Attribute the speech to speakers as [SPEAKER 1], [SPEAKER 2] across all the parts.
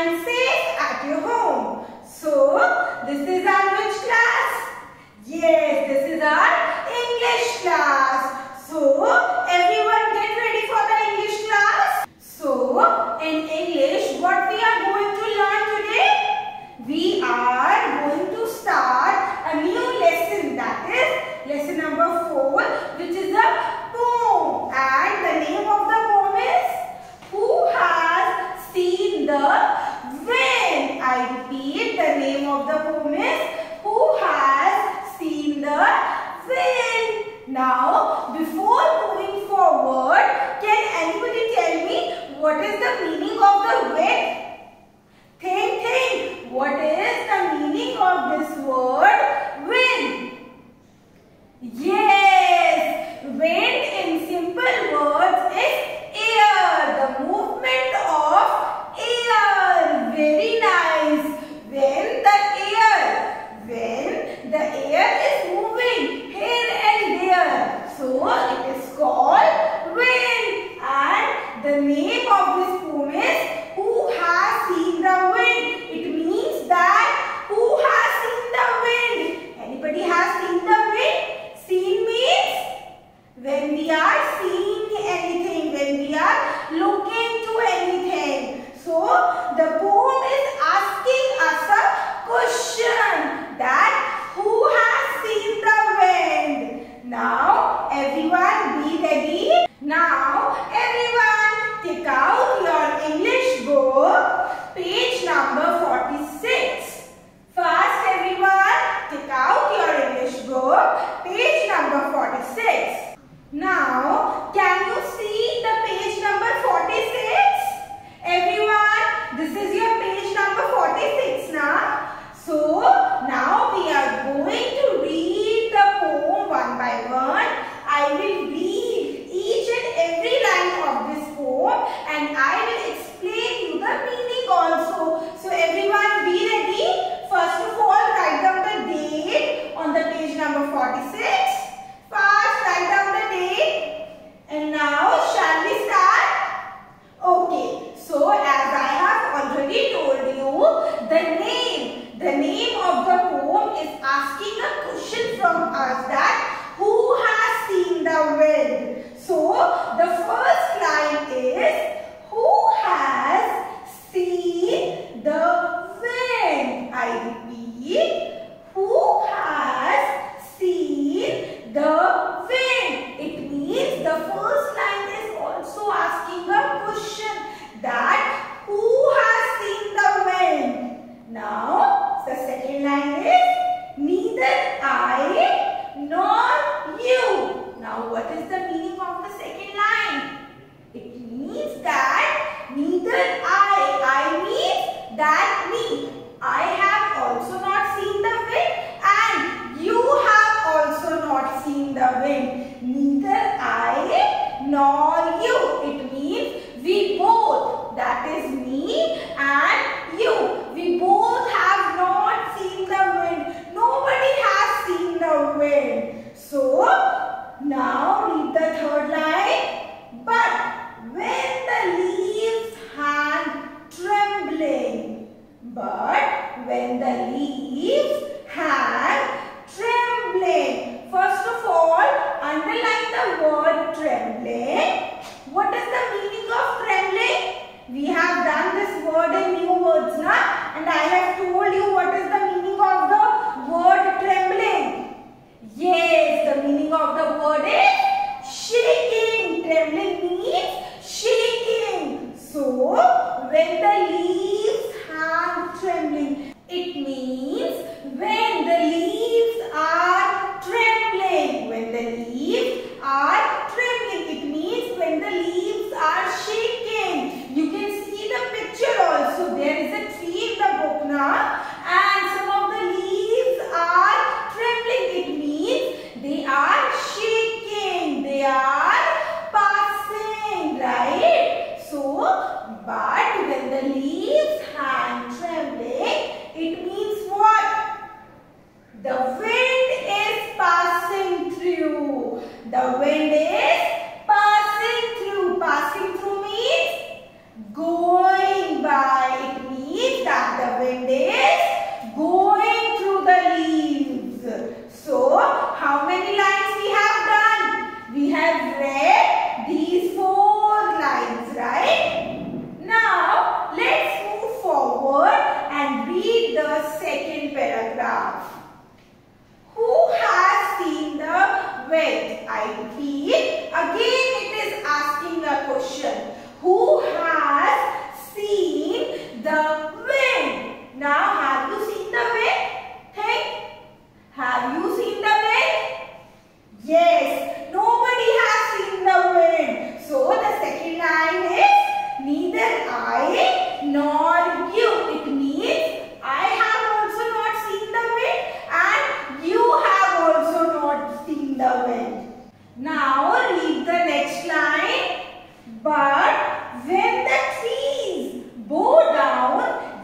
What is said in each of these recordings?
[SPEAKER 1] and safe at your home. So, this is our which class? Yes, this is our English class. I repeat, the name of the poem is Who Has Seen the Wind? Now, before moving forward, can anybody tell me what is the meaning of the wind? are seeing anything, when we are looking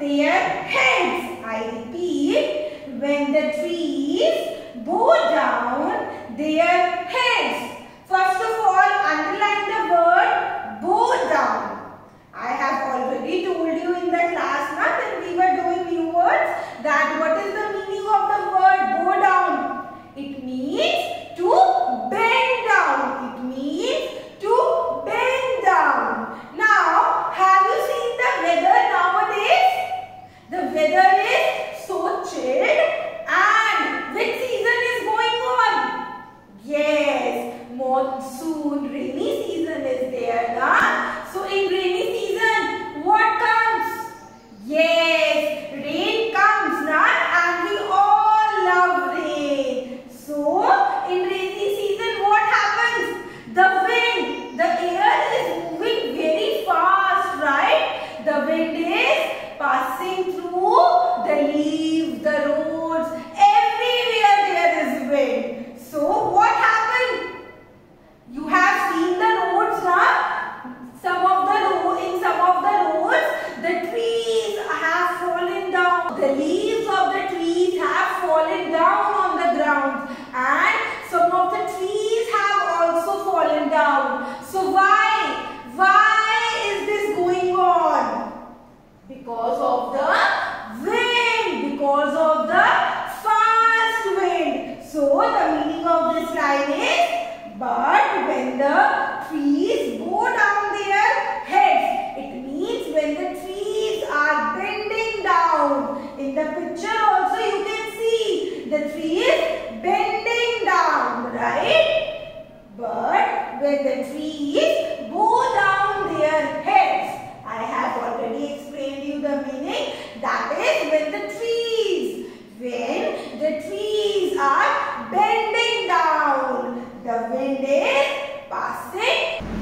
[SPEAKER 1] their heads. I repeat, when the trees bow down their heads. First of all, underline the word bow down.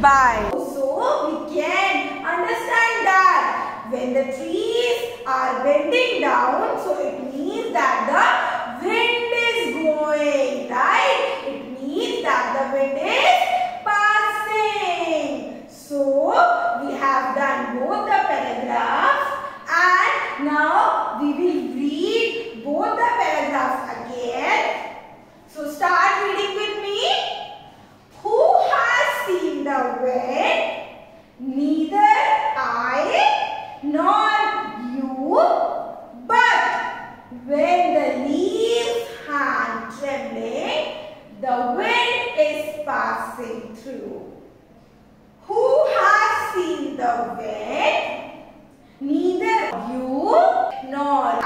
[SPEAKER 1] So we can understand that when the trees are bending down, you nor